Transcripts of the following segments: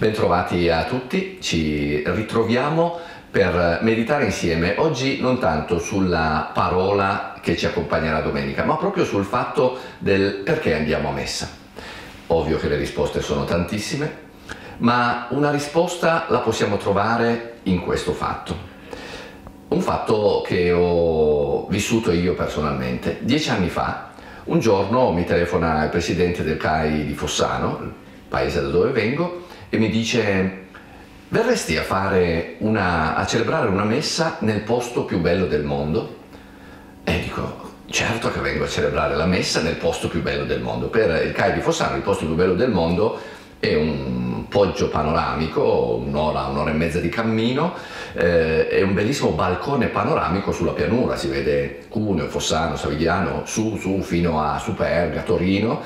Bentrovati a tutti, ci ritroviamo per meditare insieme, oggi non tanto sulla parola che ci accompagnerà domenica, ma proprio sul fatto del perché andiamo a messa. Ovvio che le risposte sono tantissime, ma una risposta la possiamo trovare in questo fatto. Un fatto che ho vissuto io personalmente. Dieci anni fa, un giorno mi telefona il presidente del CAI di Fossano, il paese da dove vengo, e mi dice verresti a, una, a celebrare una messa nel posto più bello del mondo? E dico, certo che vengo a celebrare la messa nel posto più bello del mondo. Per il CAI di Fossano il posto più bello del mondo è un poggio panoramico, un'ora, un'ora e mezza di cammino, eh, è un bellissimo balcone panoramico sulla pianura, si vede Cuneo, Fossano, Savigliano, su, su fino a Superga, Torino,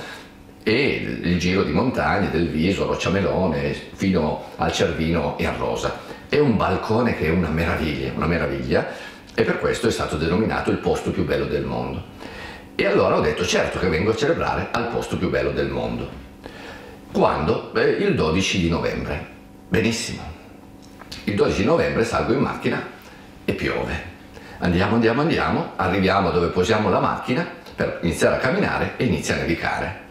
e il giro di montagne del Viso, Rocciamelone, fino al Cervino e a Rosa. È un balcone che è una meraviglia, una meraviglia, e per questo è stato denominato il posto più bello del mondo. E allora ho detto certo che vengo a celebrare al posto più bello del mondo. Quando? Beh, il 12 di novembre. Benissimo. Il 12 di novembre salgo in macchina e piove. Andiamo, andiamo, andiamo, arriviamo dove posiamo la macchina per iniziare a camminare e inizia a nevicare.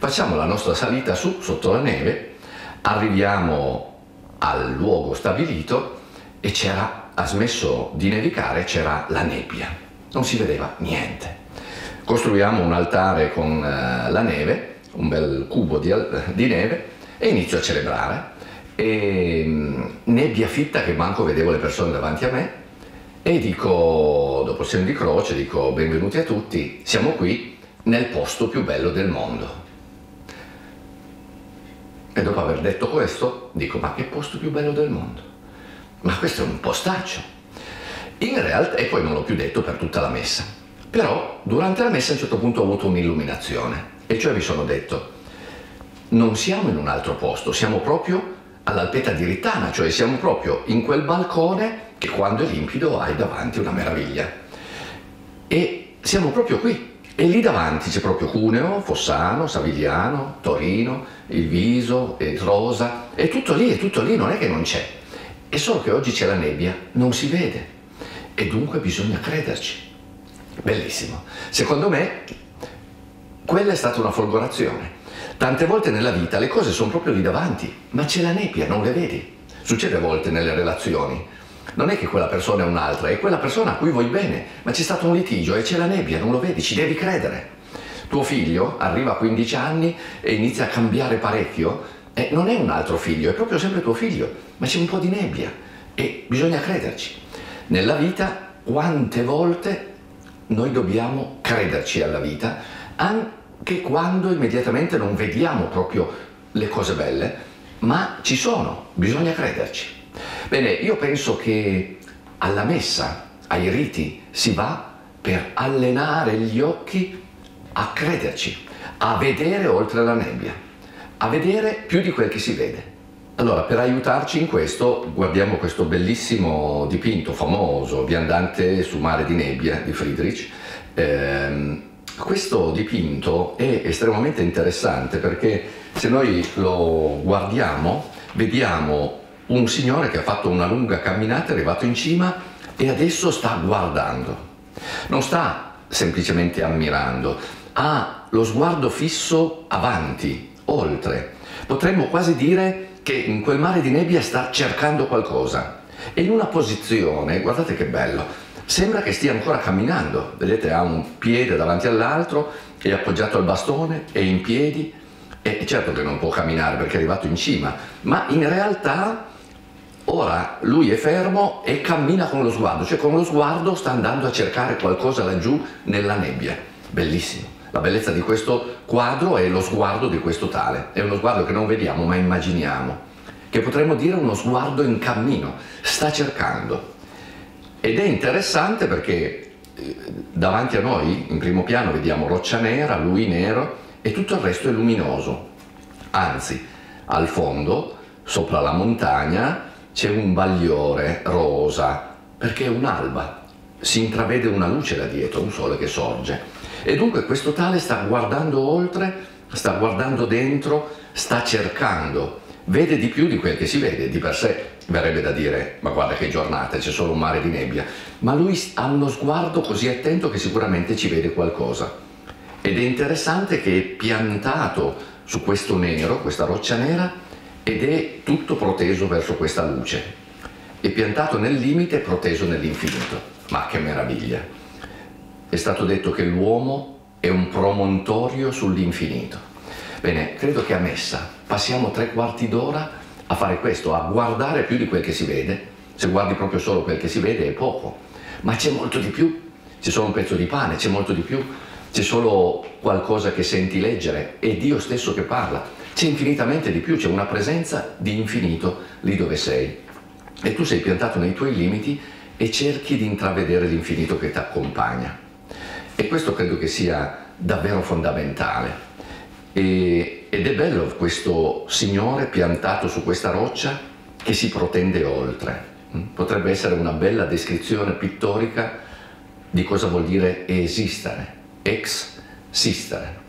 Facciamo la nostra salita su sotto la neve, arriviamo al luogo stabilito e c'era, ha smesso di nevicare, c'era la nebbia, non si vedeva niente. Costruiamo un altare con uh, la neve, un bel cubo di, di neve e inizio a celebrare. E, um, nebbia fitta che manco vedevo le persone davanti a me e dico, dopo il segno di croce, dico benvenuti a tutti, siamo qui nel posto più bello del mondo. E dopo aver detto questo, dico, ma che posto più bello del mondo? Ma questo è un postaccio. In realtà, e poi non l'ho più detto per tutta la messa, però durante la messa a un certo punto ho avuto un'illuminazione, e cioè mi sono detto, non siamo in un altro posto, siamo proprio all'Alpeta di Rittana, cioè siamo proprio in quel balcone che quando è limpido hai davanti una meraviglia. E siamo proprio qui, e lì davanti c'è proprio Cuneo, Fossano, Savigliano, Torino, il Viso, il Rosa, è tutto lì, è tutto lì, non è che non c'è. È solo che oggi c'è la nebbia, non si vede e dunque bisogna crederci. Bellissimo. Secondo me quella è stata una folgorazione. Tante volte nella vita le cose sono proprio lì davanti, ma c'è la nebbia, non le vedi. Succede a volte nelle relazioni non è che quella persona è un'altra, è quella persona a cui vuoi bene, ma c'è stato un litigio e c'è la nebbia, non lo vedi, ci devi credere. Tuo figlio arriva a 15 anni e inizia a cambiare parecchio, e non è un altro figlio, è proprio sempre tuo figlio, ma c'è un po' di nebbia e bisogna crederci. Nella vita, quante volte noi dobbiamo crederci alla vita, anche quando immediatamente non vediamo proprio le cose belle, ma ci sono, bisogna crederci. Bene, io penso che alla messa, ai riti, si va per allenare gli occhi a crederci, a vedere oltre la nebbia, a vedere più di quel che si vede. Allora, per aiutarci in questo, guardiamo questo bellissimo dipinto famoso, Viandante su mare di nebbia di Friedrich. Eh, questo dipinto è estremamente interessante perché se noi lo guardiamo, vediamo un signore che ha fatto una lunga camminata, è arrivato in cima e adesso sta guardando. Non sta semplicemente ammirando, ha lo sguardo fisso avanti, oltre. Potremmo quasi dire che in quel mare di nebbia sta cercando qualcosa. E in una posizione, guardate che bello, sembra che stia ancora camminando. Vedete, ha un piede davanti all'altro, è appoggiato al bastone, è in piedi. E certo che non può camminare perché è arrivato in cima, ma in realtà Ora lui è fermo e cammina con lo sguardo, cioè con lo sguardo sta andando a cercare qualcosa laggiù nella nebbia. Bellissimo. La bellezza di questo quadro è lo sguardo di questo tale. È uno sguardo che non vediamo ma immaginiamo, che potremmo dire uno sguardo in cammino, sta cercando. Ed è interessante perché eh, davanti a noi, in primo piano, vediamo roccia nera, lui nero e tutto il resto è luminoso. Anzi, al fondo, sopra la montagna, c'è un bagliore rosa, perché è un'alba, si intravede una luce da dietro, un sole che sorge. E dunque questo tale sta guardando oltre, sta guardando dentro, sta cercando vede di più di quel che si vede, di per sé verrebbe da dire, ma guarda che giornata, c'è solo un mare di nebbia, ma lui ha uno sguardo così attento che sicuramente ci vede qualcosa. Ed è interessante che è piantato su questo nero, questa roccia nera, ed è tutto proteso verso questa luce. È piantato nel limite e proteso nell'infinito. Ma che meraviglia! È stato detto che l'uomo è un promontorio sull'infinito. Bene, credo che a messa passiamo tre quarti d'ora a fare questo, a guardare più di quel che si vede. Se guardi proprio solo quel che si vede è poco, ma c'è molto di più. C'è solo un pezzo di pane, c'è molto di più. C'è solo qualcosa che senti leggere, è Dio stesso che parla. C'è infinitamente di più, c'è una presenza di infinito lì dove sei. E tu sei piantato nei tuoi limiti e cerchi di intravedere l'infinito che ti accompagna. E questo credo che sia davvero fondamentale. E, ed è bello questo Signore piantato su questa roccia che si protende oltre. Mm? Potrebbe essere una bella descrizione pittorica di cosa vuol dire esistere, ex sistere,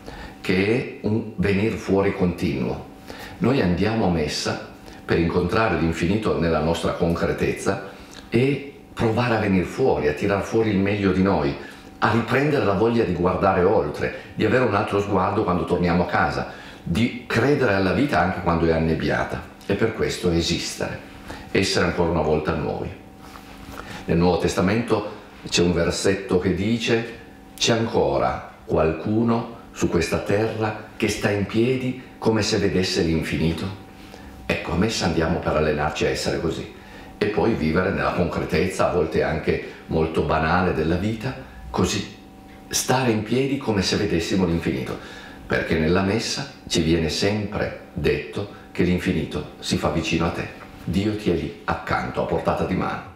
che è un venire fuori continuo. Noi andiamo a messa per incontrare l'infinito nella nostra concretezza e provare a venire fuori, a tirar fuori il meglio di noi, a riprendere la voglia di guardare oltre, di avere un altro sguardo quando torniamo a casa, di credere alla vita anche quando è annebbiata e per questo esistere, essere ancora una volta nuovi. Nel Nuovo Testamento c'è un versetto che dice c'è ancora qualcuno su questa terra che sta in piedi come se vedesse l'infinito. Ecco, a messa andiamo per allenarci a essere così e poi vivere nella concretezza, a volte anche molto banale della vita, così, stare in piedi come se vedessimo l'infinito, perché nella messa ci viene sempre detto che l'infinito si fa vicino a te, Dio ti è lì, accanto, a portata di mano.